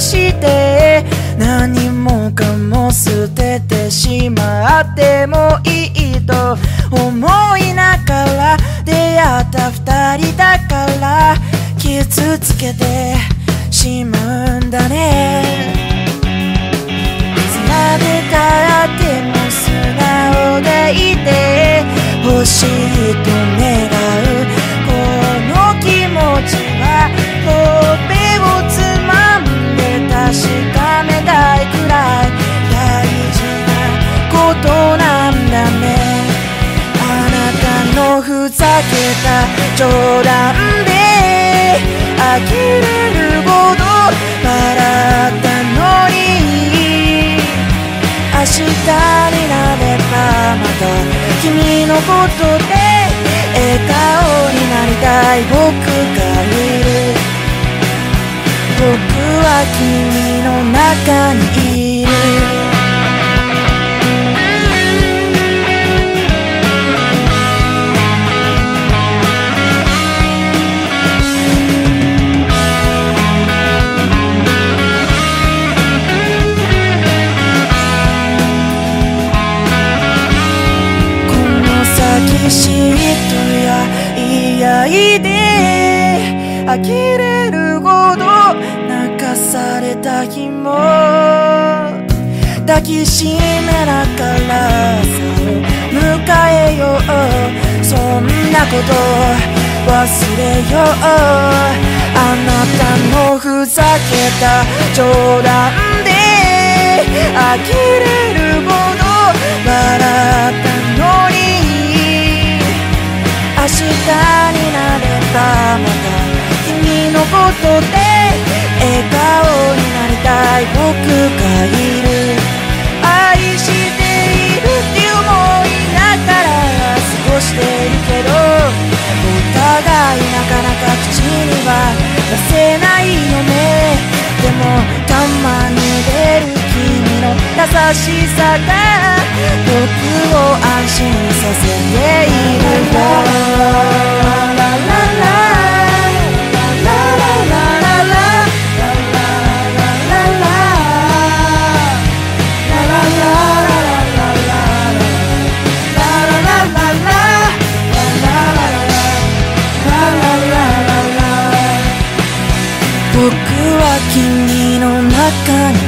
して何もかも捨ててしまってもいいと思いながら出会った二人だから傷つけてしまうんだね。ふざけた冗談で呆れるほど笑ったのに明日になればまた君のことで笑顔になりたい僕がいる僕は君の中にいる嫉妬や嫌いで呆れるほど泣かされた日も抱きしめながら朝を迎えようそんなこと忘れようあなたのふざけた冗談で呆れ明日になればまた君のことで笑顔になりたい僕がいる愛しているって思いながら過ごしているけどお互いなかなか口には出せないよね。でもたまに出る君の優しさが僕を安心させているよ僕は君の中に